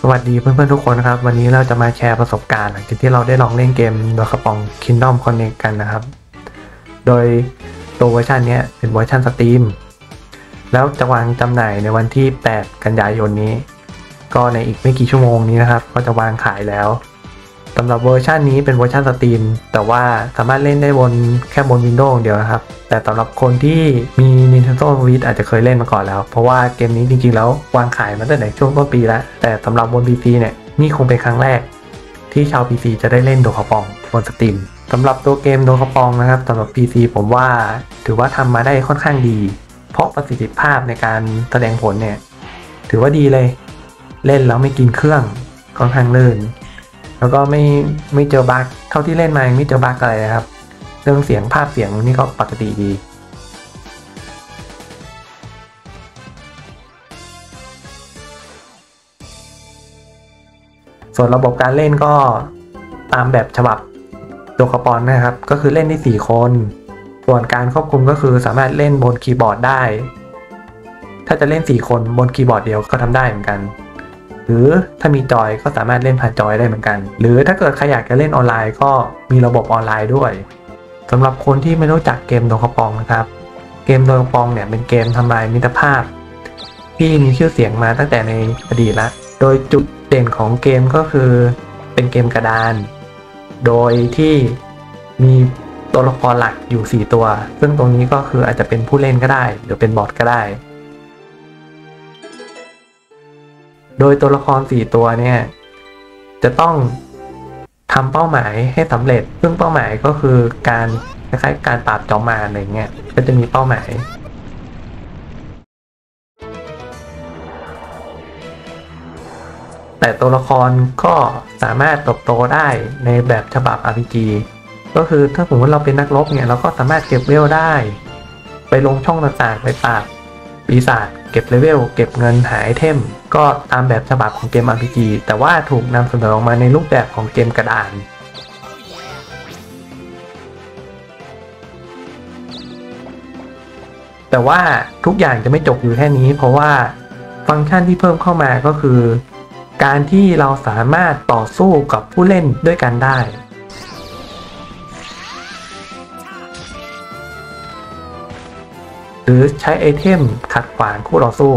สวัสดีเพื่อนๆทุกคนครับ วันนี้เราจะมาแชร์ประสบการณ์หลังจากที่เราได้ลองเล่นเกมดอกระป๋อง Kingdom Connect กันนะครับ โดยตัวเวอร์ชันนี้เป็นเวอร์ชัน Steam แล้วจะวางจำหน่ายในวันที่ 8 กันยายนนี้ ก็ในอีกไม่กี่ชั่วโมงนี้นะครับ ก็จะวางขายแล้ว สำหรับเวอร์ชันนี้เป็นเวอร์ชัน Steam แต่ว่าสามารถเล่นได้บนแค่บน Windows อย่างเดียวนะครับ แต่สำหรับคนที่มี Nintendo Switch อาจจะเคยเล่นมาก่อนแล้ว เพราะว่าเกมนี้จริงๆ แล้ววางขายมาตั้งแต่ช่วงต้นปีแล้ว แต่สำหรับบน PC เนี่ยนี่คงเป็นครั้งแรก ที่ชาว PC จะได้เล่น Dokapon บน Steam สำหรับตัวเกม Dokapon นะครับสำหรับ PC ผมว่าถือว่าทำมาได้ค่อนข้างดี เพราะประสิทธิภาพในการแสดงผลเนี่ยถือว่าดีเลย เล่นแล้วไม่กินเครื่องค่อนข้างลื่น แล้วก็ไม่ไม่เจอ bug เท่าที่เล่นมาไม่เจอ bug อะไรนะครับ เรื่องเสียงภาพเสียงนี่ก็ปกติดีส่วนระบบการเล่นก็ตามแบบฉบับ Dokapon นะครับ ก็คือเล่นได้ 4 คน ส่วนการควบคุมก็คือสามารถเล่นบนคีย์บอร์ดได้ ถ้าจะเล่น 4 คนบนคีย์บอร์ดเดียวก็ทำได้เหมือนกัน หรือถ้ามีจอยก็สามารถเล่นผ่านจอยได้เหมือนกัน หรือถ้าเกิดใครอยากจะเล่นออนไลน์ก็มีระบบออนไลน์ด้วยสำหรับคนที่ไม่รู้จักเกม Dokapon นะครับ เกม Dokapon เนี่ยเป็นเกมทำลายมิตรภาพ ที่มีชื่อเสียงมาตั้งแต่ในอดีตล้วโดยจุดเด่นของเกมก็คือเป็นเกมกระดาน โดยที่มีตัวละครหลักอยู่ 4 ตัว ซึ่งตรงนี้ก็คืออาจจะเป็นผู้เล่นก็ได้ หรือเป็นบอทก็ได้ โดยตัวละคร 4 ตัวเนี่ยจะต้องทำเป้าหมายให้สำเร็จ ซึ่งเป้าหมายก็คือการคล้ายๆการปราบจอมมารอะไรเงี้ยก็จะมีเป้าหมายแต่ตัวละครก็สามารถเติบโตได้ในแบบฉบับ RPG ก็คือถ้าสมมติเราเป็นนักรบเนี่ยเราก็สามารถเก็บเลเวลได้ ไปลงช่องต่างๆไปปราบปีศาจเก็บเลเวลเก็บเงินหาไอเทม ก็ตามแบบฉบับของเกม RPG แต่ว่าถูกนำเสนอออกมาในรูปแบบของเกมกระดานแต่ว่าทุกอย่างจะไม่จบอยู่แค่นี้เพราะว่าฟังก์ชันที่เพิ่มเข้ามาก็คือ การที่เราสามารถต่อสู้กับผู้เล่นด้วยกันได้ หรือใช้ไอเทมขัดขวางคู่ต่อสู้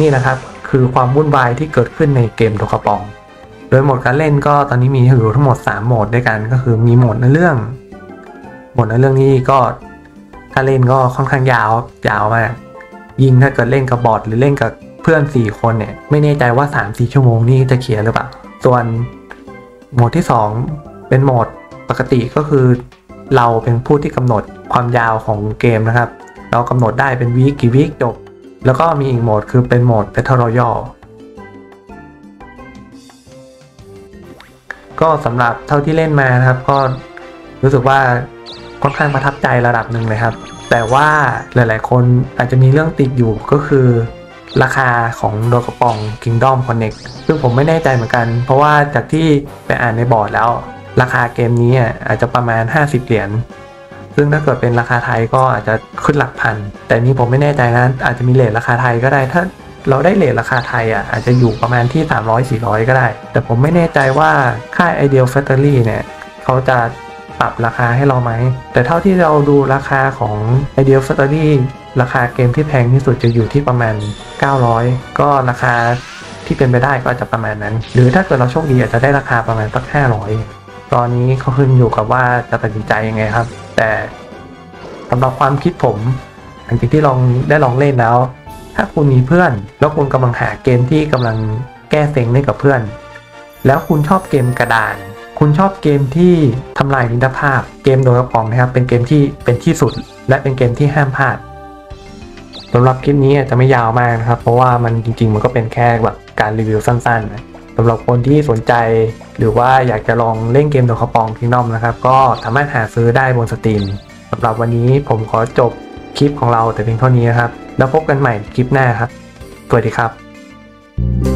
นี่นะครับคือความวุ่นวายที่เกิดขึ้นในเกมโดคาปอง โดยโหมดการเล่นก็ตอนนี้มีอยู่ทั้งหมด 3 โหมดด้วยกันก็คือมีโหมดในเรื่อง โหมดในเรื่องนี้ก็ถ้าเล่นก็ค่อนข้างยาวยาวมาก ยิ่งถ้าเกิดเล่นกับบอทหรือเล่นกับเพื่อน 4 คนเนี่ยไม่แน่ใจว่า 3-4 ชั่วโมงนี่จะเคลียร์หรือเปล่า ส่วนโหมดที่ 2 เป็นโหมดปกติก็คือ เราเป็นผู้ที่กำหนดความยาวของเกมนะครับ เรากำหนดได้เป็นวีคกี่วีคจบ แล้วก็มีอีกโหมดคือเป็นโหมด Battle Royale ก็สำหรับเท่าที่เล่นมานะครับ ก็รู้สึกว่าค่อนข้างประทับใจระดับหนึ่งเลยครับ แต่ว่าหลาย ๆ คนอาจจะมีเรื่องติดอยู่ก็คือราคาของโดกระปอง Kingdom Connect ซึ่งผมไม่แน่ใจเหมือนกัน เพราะว่าจากที่ไปอ่านในบอร์ดแล้ว ราคาเกมนี้อาจจะประมาณ 50 เหรียญ ซึ่งถ้าเกิดเป็นราคาไทยก็อาจจะขึ้นหลักพัน แต่นี้ผมไม่แน่ใจนะอาจจะมีเลทราคาไทยก็ได้ถ้าเราได้เลทราคาไทยอะอาจจะอยู่ประมาณที่ 300-400 ก็ได้ แต่ผมไม่แน่ใจว่าค่าย Ideal Factory เนี่ยเขาจะปรับราคาให้เราไหม แต่เท่าที่เราดูราคาของ Ideal Factory ราคาเกมที่แพงที่สุดจะอยู่ที่ประมาณ 900 ก็ราคาที่เป็นไปได้ก็จะประมาณนั้น หรือถ้าเกิดเราโชคดีอาจจะได้ราคาประมาณสัก500 ตอนนี้เขาขึ้นอยู่กับว่าจะตัดสินใจยังไงครับ แต่สำหรับความคิดผมหลังจากที่ลองได้ลองเล่นแล้ว ถ้าคุณมีเพื่อน แล้วคุณกำลังหาเกมที่กำลังแก้เซ็งให้กับเพื่อน แล้วคุณชอบเกมกระดาน คุณชอบเกมที่ทำลายมิตรภาพ เกมโดยกระป๋องนะครับ เป็นเกมที่เป็นที่สุด และเป็นเกมที่ห้ามพลาดสำหรับคลิปนี้จะไม่ยาวมากนะครับ เพราะว่ามันจริง ๆ มันก็เป็นแค่แบบการรีวิวสั้นๆนะ สำหรับคนที่สนใจหรือว่าอยากจะลองเล่นเกมโดยกระปองคิงดอมนะครับ ก็สามารถหาซื้อได้บนสตรีมสำหรับวันนี้ผมขอจบคลิปของเราแต่เพียงเท่านี้นะครับ แล้วพบกันใหม่คลิปหน้าครับ สวัสดีครับ